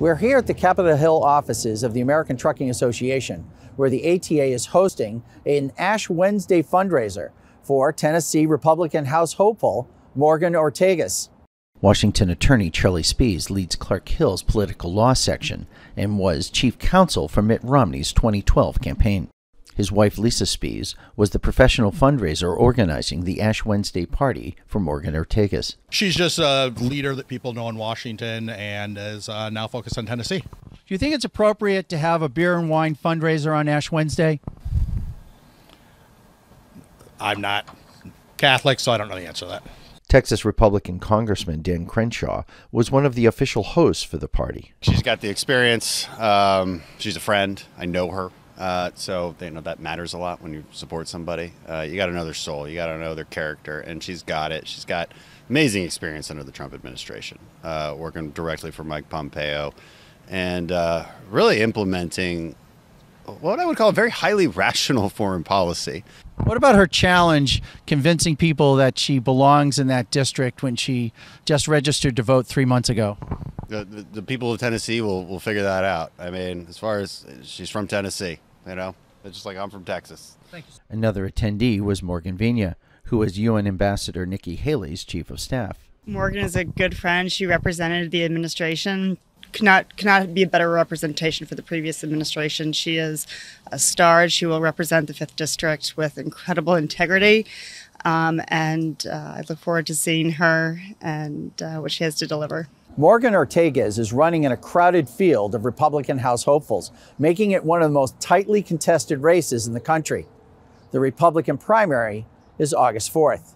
We're here at the Capitol Hill offices of the American Trucking Association, where the ATA is hosting an Ash Wednesday fundraiser for Tennessee Republican House hopeful Morgan Ortagus. Washington attorney Charlie Spies leads Clark Hill's political law section and was chief counsel for Mitt Romney's 2012 campaign. His wife, Lisa Spies, was the professional fundraiser organizing the Ash Wednesday party for Morgan Ortagus. She's just a leader that people know in Washington and is uh, now focused on Tennessee. Do you think it's appropriate to have a beer and wine fundraiser on Ash Wednesday? I'm not Catholic, so I don't know the answer to that. Texas Republican Congressman Dan Crenshaw was one of the official hosts for the party. She's got the experience. Um, she's a friend. I know her. Uh, so you know that matters a lot when you support somebody. Uh, you got to know their soul. You got to know their character, and she's got it. She's got amazing experience under the Trump administration, uh, working directly for Mike Pompeo, and uh, really implementing what I would call a very highly rational foreign policy. What about her challenge convincing people that she belongs in that district when she just registered to vote three months ago? The, the, the people of Tennessee will, will figure that out. I mean, as far as she's from Tennessee. You know, it's just like I'm from Texas. Thank you. Another attendee was Morgan Viña, who was UN Ambassador Nikki Haley's chief of staff. Morgan is a good friend. She represented the administration. Cannot cannot be a better representation for the previous administration. She is a star. She will represent the fifth district with incredible integrity. Um, and uh, I look forward to seeing her and uh, what she has to deliver. Morgan Ortagus is running in a crowded field of Republican House hopefuls, making it one of the most tightly contested races in the country. The Republican primary is August 4th.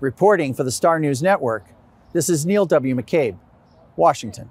Reporting for the Star News Network, this is Neil W. McCabe, Washington.